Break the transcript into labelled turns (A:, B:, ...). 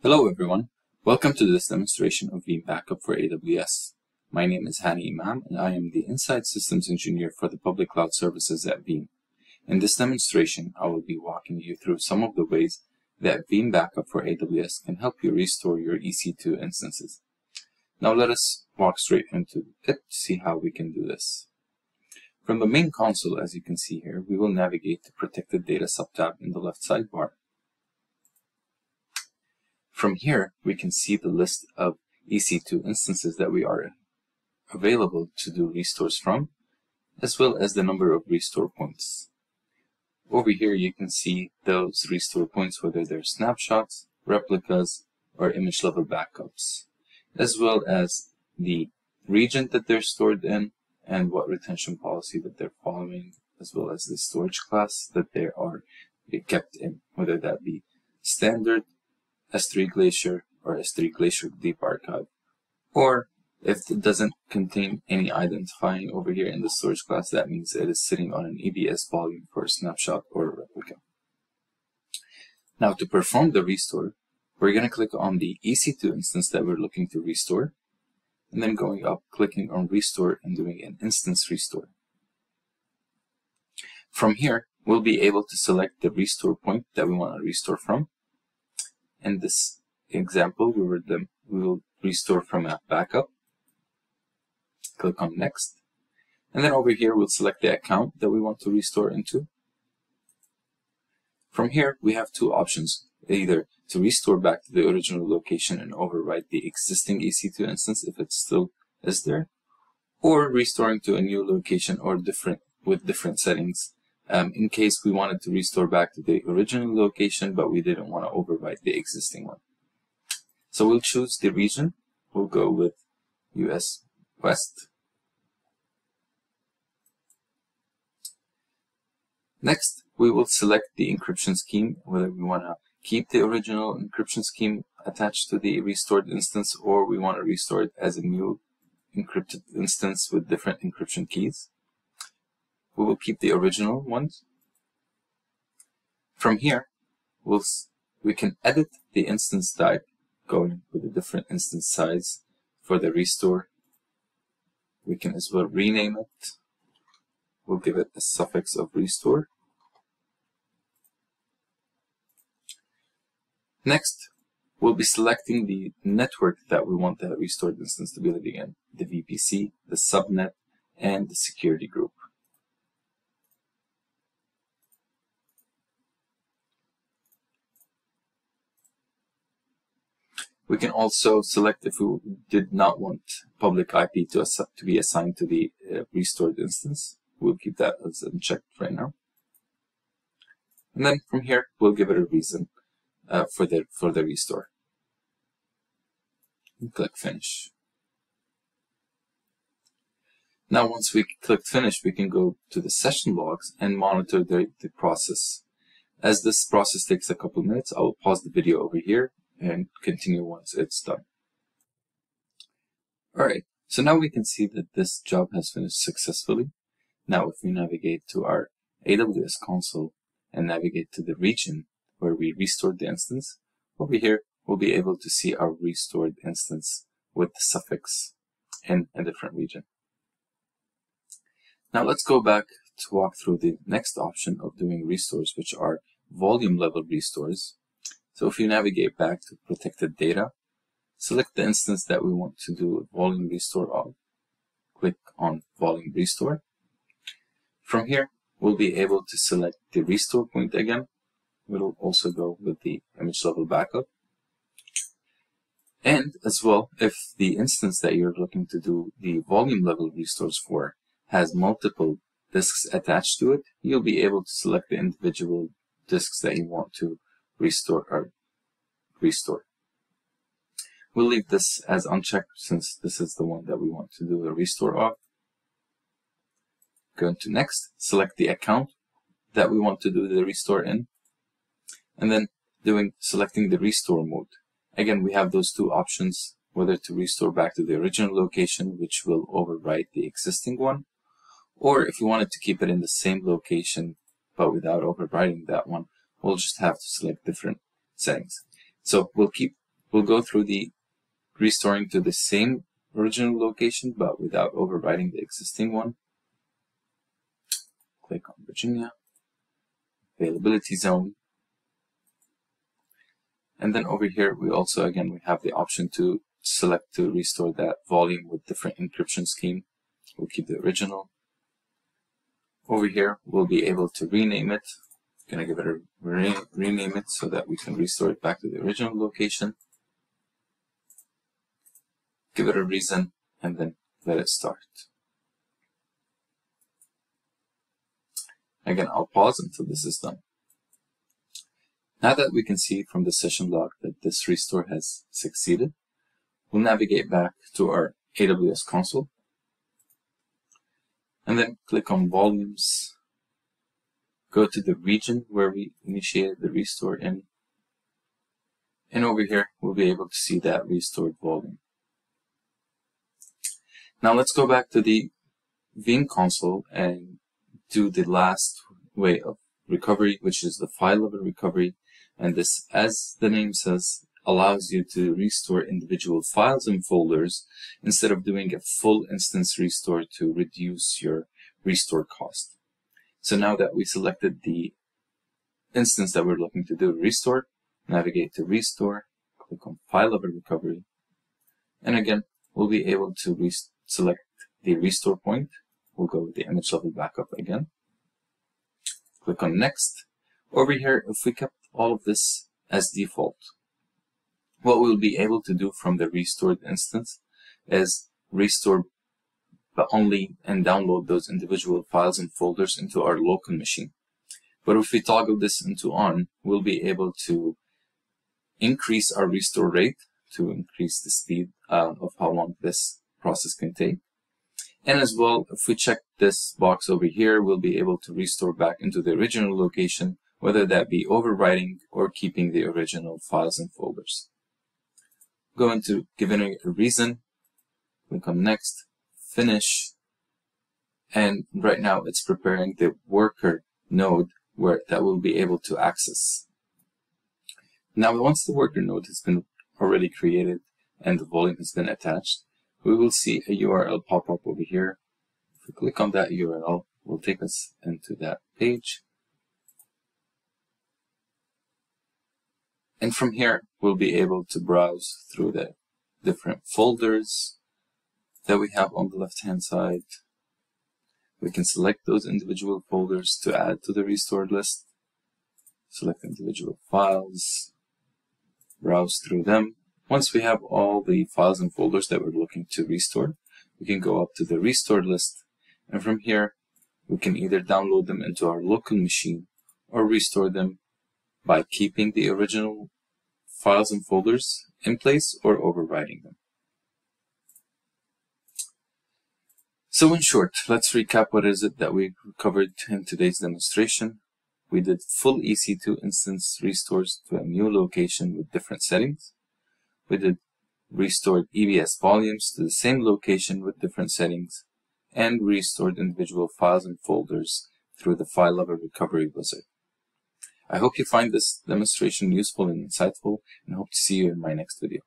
A: Hello everyone, welcome to this demonstration of Veeam Backup for AWS. My name is Hani Imam and I am the Inside Systems Engineer for the Public Cloud Services at Veeam. In this demonstration, I will be walking you through some of the ways that Veeam Backup for AWS can help you restore your EC2 instances. Now let us walk straight into it to see how we can do this. From the main console, as you can see here, we will navigate to Protected Data subtab in the left sidebar. From here, we can see the list of EC2 instances that we are available to do restores from, as well as the number of restore points. Over here, you can see those restore points, whether they're snapshots, replicas, or image level backups, as well as the region that they're stored in and what retention policy that they're following, as well as the storage class that they are kept in, whether that be standard, S3 Glacier or S3 Glacier Deep Archive. Or if it doesn't contain any identifying over here in the storage class, that means it is sitting on an EBS volume for a snapshot or a replica. Now to perform the restore, we're going to click on the EC2 instance that we're looking to restore, and then going up, clicking on restore and doing an instance restore. From here, we'll be able to select the restore point that we want to restore from, in this example, we will, then, we will restore from a backup. Click on Next. And then over here, we'll select the account that we want to restore into. From here, we have two options, either to restore back to the original location and overwrite the existing EC2 instance if it still is there, or restoring to a new location or different with different settings um, in case we wanted to restore back to the original location, but we didn't want to overwrite the existing one. So we'll choose the region. We'll go with US West. Next, we will select the encryption scheme, whether we want to keep the original encryption scheme attached to the restored instance or we want to restore it as a new encrypted instance with different encryption keys we will keep the original ones. From here, we'll, we can edit the instance type, going with a different instance size for the restore. We can as well rename it. We'll give it a suffix of restore. Next, we'll be selecting the network that we want the restored instance to be living in, the VPC, the subnet, and the security group. We can also select if we did not want public IP to, to be assigned to the uh, restored instance. We'll keep that as unchecked right now. And then from here, we'll give it a reason uh, for, the, for the restore. And click Finish. Now, once we click Finish, we can go to the session logs and monitor the, the process. As this process takes a couple minutes, I will pause the video over here and continue once it's done. Alright, so now we can see that this job has finished successfully. Now if we navigate to our AWS console and navigate to the region where we restored the instance, over here we'll be able to see our restored instance with the suffix in a different region. Now let's go back to walk through the next option of doing restores, which are volume level restores. So if you navigate back to protected data, select the instance that we want to do a volume restore of. Click on volume restore. From here, we'll be able to select the restore point again. We'll also go with the image level backup. And as well, if the instance that you're looking to do the volume level restores for has multiple disks attached to it, you'll be able to select the individual disks that you want to restore or restore. We'll leave this as unchecked since this is the one that we want to do the restore of. Go into next, select the account that we want to do the restore in, and then doing selecting the restore mode. Again, we have those two options, whether to restore back to the original location, which will overwrite the existing one, or if you wanted to keep it in the same location, but without overwriting that one, we'll just have to select different settings. So we'll keep we'll go through the restoring to the same original location, but without overwriting the existing one. Click on Virginia, availability zone. And then over here, we also, again, we have the option to select to restore that volume with different encryption scheme. We'll keep the original. Over here, we'll be able to rename it. Gonna give it a re rename it so that we can restore it back to the original location. Give it a reason and then let it start. Again, I'll pause until this is done. Now that we can see from the session log that this restore has succeeded, we'll navigate back to our AWS console and then click on volumes go to the region where we initiated the restore in and over here we'll be able to see that restored volume now let's go back to the Veeam console and do the last way of recovery which is the file level recovery and this as the name says allows you to restore individual files and folders instead of doing a full instance restore to reduce your restore cost. So now that we selected the instance that we're looking to do restore, navigate to restore, click on file level recovery, and again, we'll be able to select the restore point. We'll go with the image level backup again. Click on next. Over here, if we kept all of this as default, what we'll be able to do from the restored instance is restore but only and download those individual files and folders into our local machine. But if we toggle this into on, we'll be able to increase our restore rate to increase the speed uh, of how long this process can take. And as well, if we check this box over here, we'll be able to restore back into the original location, whether that be overwriting or keeping the original files and folders go into giving a reason, we come next, finish, and right now it's preparing the worker node where that will be able to access. Now once the worker node has been already created and the volume has been attached, we will see a URL pop up over here. If we click on that URL, it will take us into that page. And from here, we'll be able to browse through the different folders that we have on the left-hand side. We can select those individual folders to add to the restored list. Select individual files, browse through them. Once we have all the files and folders that we're looking to restore, we can go up to the restored list. And from here, we can either download them into our local machine or restore them by keeping the original files and folders in place or overwriting them. So in short, let's recap what is it that we covered in today's demonstration. We did full EC2 instance restores to a new location with different settings. We did restored EBS volumes to the same location with different settings and restored individual files and folders through the file level recovery wizard. I hope you find this demonstration useful and insightful and hope to see you in my next video.